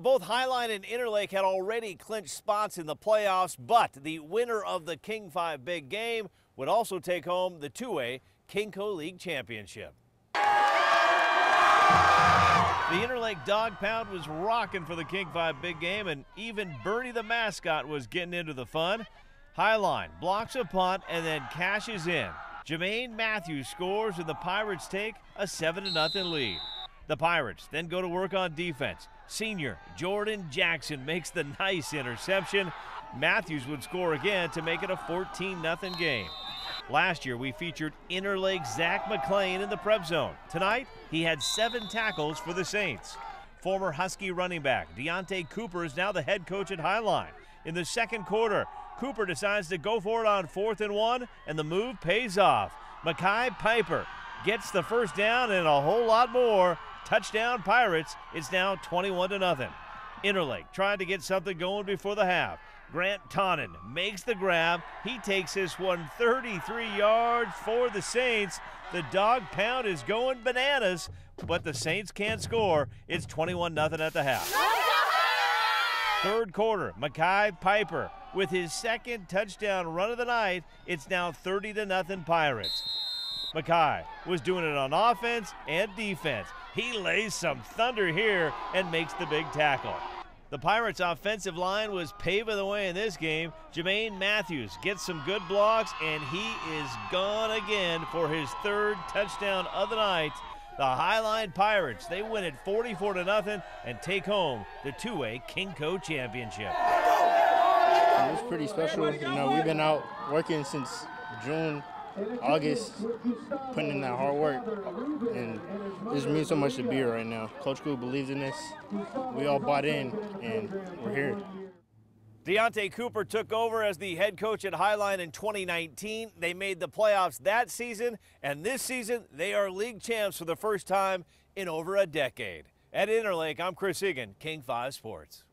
Both Highline and Interlake had already clinched spots in the playoffs, but the winner of the King 5 big game would also take home the 2A KingCo League Championship. The Interlake Dog Pound was rocking for the King 5 big game, and even Bernie the mascot was getting into the fun. Highline blocks a punt and then cashes in. Jermaine Matthews scores, and the Pirates take a 7 0 lead. The Pirates then go to work on defense. Senior Jordan Jackson makes the nice interception. Matthews would score again to make it a 14 0 game. Last year, we featured Interlake Zach McLean in the prep zone. Tonight, he had seven tackles for the Saints. Former Husky running back Deontae Cooper is now the head coach at Highline. In the second quarter, Cooper decides to go for it on fourth and one, and the move pays off. Mackay Piper gets the first down and a whole lot more. Touchdown Pirates. It's now 21 to nothing. Interlake trying to get something going before the half. Grant Tonnen makes the grab. He takes this one 33 yards for the Saints. The dog pound is going bananas, but the Saints can't score. It's 21 0 at the half. Third quarter, Mackay Piper with his second touchdown run of the night. It's now 30 to nothing Pirates. Mackay was doing it on offense and defense. He lays some thunder here and makes the big tackle. The Pirates' offensive line was paving the way in this game. Jermaine Matthews gets some good blocks, and he is gone again for his third touchdown of the night. The Highline Pirates, they win it 44 to nothing and take home the 2A KingCo Championship. It was pretty special. You know, we've been out working since June August, putting in that hard work, and this means so much to be here right now. Coach Cool believes in this. We all bought in, and we're here. Deontae Cooper took over as the head coach at Highline in 2019. They made the playoffs that season, and this season they are league champs for the first time in over a decade. At Interlake, I'm Chris Egan, King 5 Sports.